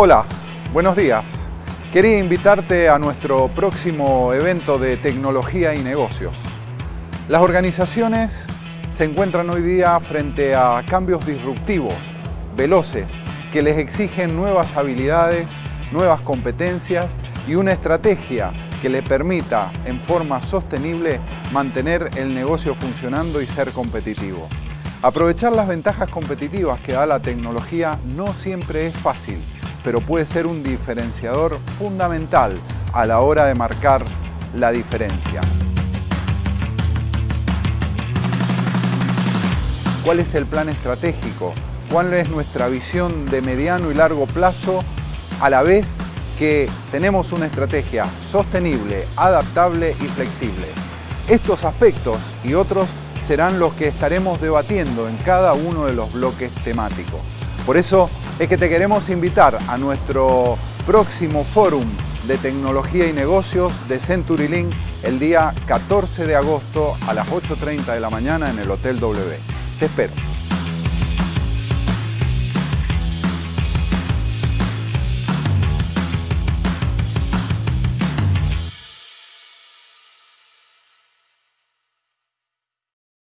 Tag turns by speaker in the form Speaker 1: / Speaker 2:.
Speaker 1: Hola, buenos días. Quería invitarte a nuestro próximo evento de tecnología y negocios. Las organizaciones se encuentran hoy día frente a cambios disruptivos, veloces, que les exigen nuevas habilidades, nuevas competencias y una estrategia que le permita en forma sostenible mantener el negocio funcionando y ser competitivo. Aprovechar las ventajas competitivas que da la tecnología no siempre es fácil, pero puede ser un diferenciador fundamental a la hora de marcar la diferencia. ¿Cuál es el plan estratégico? ¿Cuál es nuestra visión de mediano y largo plazo a la vez que tenemos una estrategia sostenible, adaptable y flexible. Estos aspectos y otros serán los que estaremos debatiendo en cada uno de los bloques temáticos. Por eso es que te queremos invitar a nuestro próximo fórum de tecnología y negocios de CenturyLink el día 14 de agosto a las 8.30 de la mañana en el Hotel W. Te espero.